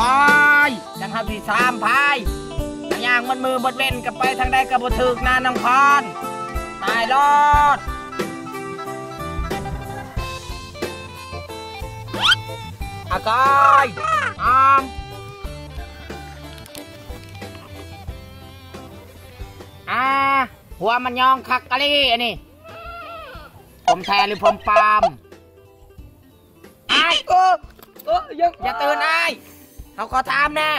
คอยจังเฮาที่สามพายย่างมันมือบดเว้นกับไปทางใดกับบถึกนาน้องพรตายรอดอากอยอามอ่าหัวมันยองคักกะลี่อันนี้ผมแทนหรือผมปาล์มไอ้ายเออเออยังอย่าตื่นไอ้าย เขาขอถามแน่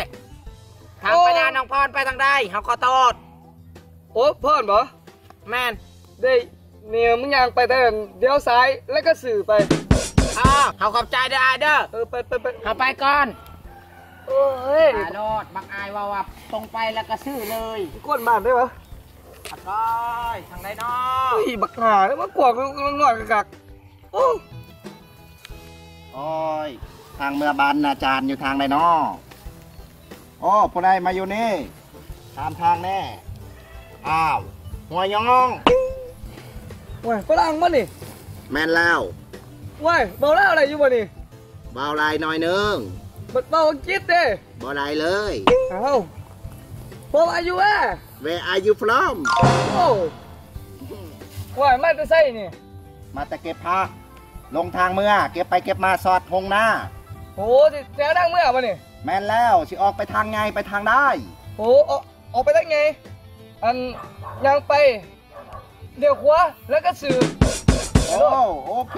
ทางไปนาน้องพรไปทางใดเขาขอโทษโอ้พ่อนบ่แม่นได้เนี่ยมึงย่างไปแต่เดี๋ยวซ้ายแล้วก็สื่อไปอ่าเขาขอบใจเด้อไอายเด้อเออไปไปไปเขาไปก่อนโอ้ยตายรอดบักอายว่าว่าตรงไปแล้วก็ซื้อเลยก้นบ้านได้ปะอากอยทางใดน้อเฮ้ยบักหาแล้วมากวาดกันหน่อยกักโอ้โอ้ย ทางเมื่อบานอาจารย์อยู่ทางไหนนอโอ้ผู้ใดมาอยู่นี่ ตามทางแน่ อ้าว หัวยองว้ยฝรั่งมานี่ แม่นแล้วว้ยเบาแล้วอะไรอยู่บ่นี่เบาลายหน่อยนึงบัดเบาจิตเด้เบาลายเลยเอ้าผมอายุอะ Where are you from โอ้ว้ยมาจะใส่นี่ มาแต่เก็บผักลงทางเมื่อเก็บไปเก็บมาสอดทงหน้า โหสิแจ้ดังเมื่อมานี่แม่นแล้วสิออกไปทางไงไปทางได้โหออกออกไปได้ไง อันย่างไป เดี๋ยวขวาแล้วก็สื่อโอ้โอเค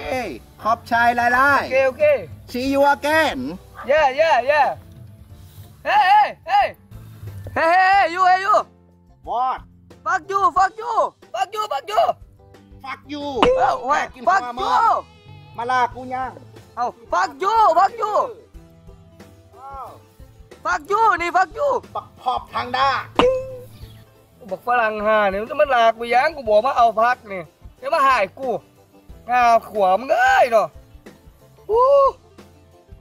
ขอบใจหลายโอเคโอเคๆ See you again Yeah, yeah, yeah. Hey, hey, hey. Hey, hey, hey, you, hey, you. What Fuck you, fuck you. Fuck you, fuck you. Fuck you Oh, แม่ wait, กิน fuck ข้าวมา you. มาลากูยัง Oh, fuck you, fuck you. Fuck you, นี่ fuck you. ปักพอบทางด้าบอกฝรั่งหาเนี่ยมันจะมาลากกูยังกูบอกมาเอาพักนี่จะมาหายกูงาขวมึงเอ้ยเนาะอู้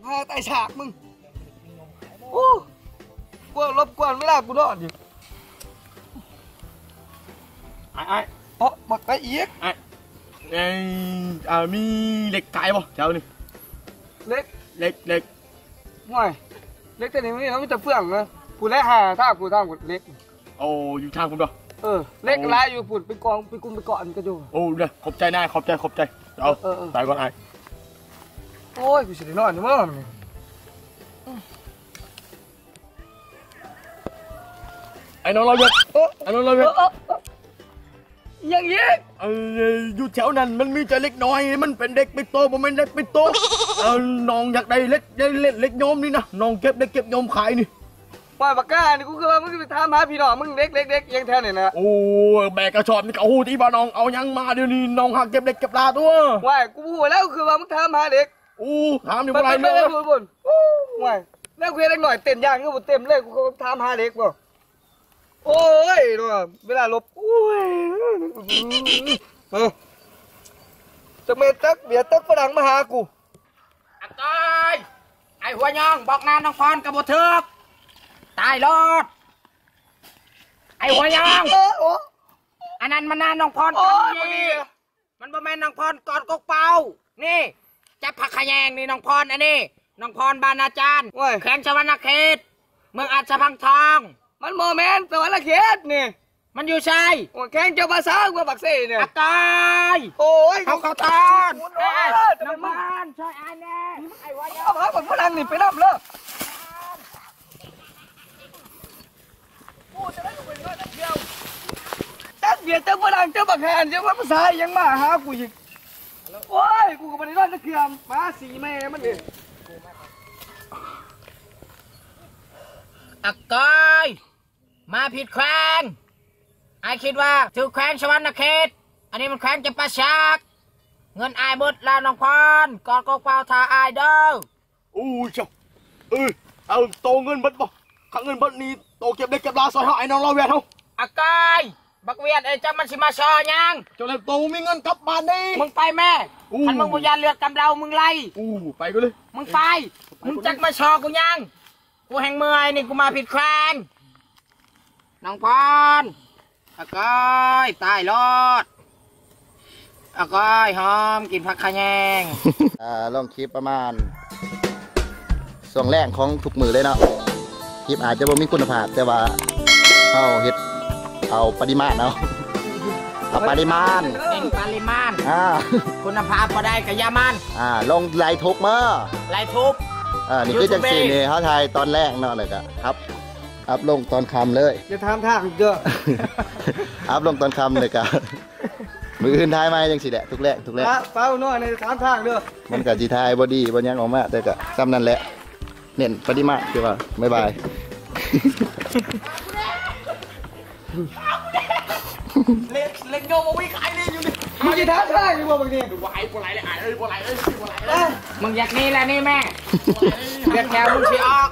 หาใต้ฉากมึงอู้กลัวรบกวนเวลากูนอนดิไอ้ไอ้เพราะบักไปอีกไอ้เอ้ยอ่ามีเหล็กขายป่ะเจ้านี่ เล็กเหล็กเหล็กห่วยเล็กแต่นี่มันมันจะเฟื่องนะผู้แรกหาถ้าผู้ทางผู้เล็กโอ้อยู่ทางผมด้วยเออเล็กลายอยู่ผุดไปกองไปกุมไปเกาะนี่ก็อยู่โอ้เนี่ยขอบใจนายขอบใจขอบใจเอาเออเออตายก่อนไอ้โอ้ยกูสิได้นอนอยู่มั้งนี่ไอ้น้องเราเยอะโอ้ไอ้น้องเราเอเยออะเออเออ ยังยิงเอออยู่แถวนั้นมันมีแต่เล็กน้อย มันเป็นเด็กไปโตผมเป็นเด็กไปโตเออน้องอยากได้เล็กได้เล็กเล็กโยมนี่นะน้องเก็บได้เก็บโยมขายนี่ปล่อยปากกานี่กูคือว่ามึงสิไปถามหาพี่น้องมึงเล็กเล็กเล็กยังแท้เนี่ยนะโอ้แบกกระสอบนี่ก็โอ้โหที่บ้านน้องเอายังมาเดี๋ยวนี้น้องหักเก็บเล็กเก็บปลาตัวว่ายกูพูดแล้วคือว่ามึงถามหาเด็กโอ้ถามอยู่ไปอะไรไปเลไปยพูดบนว่ายแล้วกูเห็นเล็กหน่อยเต้นย่างก็บ่เต็มเลยกูก็ถามหาเด็กบ่ โอ้ยเนาะเวลาลบโอ้ยเออจะเมตักเบียดตักฝรั่งมาหากูอากอยไอหัวยองบอกนาน้องพรกับบถึกตายรอดไอหัวยองเออโอ้อันนั้นมันนาน้องพรโอ้ก่อนยบ่ดีนี่มันบ่แม่นน้องพรก่อนกกเป่านี่จับผักขะแยงนี่น้องพรอันนี้น้องพรบานอาจารย์ว้ยแขวงชวนาเขตเมืองอาจจะพังทอง มันโมเมนต์สวรรค์เขตนี่มันอยู่ใช่โอ้แข่งเจ้าภาษากูบักเซ่เนี่ยอากอยโอ้ยเขาเขาตอนเอ้เอ้ยยจะน้เป็อนงมึพงรช่วยอายแน่ไอ้หัวยองเอาหาคนฝรั่งนี่ไปรับเลยจักเบียดจักฝรั่งจักบักแฮนจักว่าภาษายังมาหากูอีกโอ้ยกูก็บ่ได้นอนตะเคียมมาสีแม่มันนี่อากอย มาผิดแขวงไอายคิดว่าถือแขวงชวนาเขตอันนี้มันแขวงจะประชากเงินอายหมดแล้วน้องพรกอดกกเป่าทาอายเด้อโอ้ยเจ้าเออเอาโตเงินเบัดบ่ข้างเงินเบัดนี้โตเก็บได้เก็บลาซอยเฮาไอ้น้องเราเวียนเฮาอากอยบักเวียดไอ้เจ้ามันสิมาซอยังเจ้าเลยโตมีเงินกลับบ้านนี่มึงไปแม่อู้คันมึงบุญญาเลือกกำเรามึงไล่อู้ไปก็เลยมึงไปมึงจักมาชอกูยังกูแหงเมื่อยนี่กูมาผิดแขวง น้องพรอากอยตายรอดอากอยหอมกินผักขะแยงอ่าลงคลิปประมาณส่วงแรกของทุกมือเลยเนาะคลิปอาจจะบ่มีคุณภาพแต่ว่าเฮาเฮ็ดเอาปริมาณเนาะเอาปริมาณเน้นปริมาณอ่าคุณภาพพอได้กับยามันอ่าลงไลน์ทุกมื้อไลายทุบอ่านี่คือจังซี่ YouTube นี่เฮาถ่ายตอนแรกเนาะเลยก็ครับ อัพลงตอนค่ำเลยจะทำท่าอีกเด้ออัพลงตอนค่ำเลยก็มืออื่นถ่ายมาจังซี่แหละทุกแรกทุกแรกฟ้าเฝ้าหน่อยในทำท่าเด้อมันก็สิถ่ายบ่ดีบ่หยังออกมาแต่ก็ซ้ำนั่นแหละเน้นปริมาณคือว่าบ๊ายบายเล็กเล็กโยมวิ่งขายนี่อยู่นี่มึงจะทำท่าอยู่บ่บางทีไหวปไหลเลยไอ้เอ้ยปไหลเอ้ยปไหลเอ้ยมึงอยากนี่แหละนี่แม่เรียกแถวมึงสิออก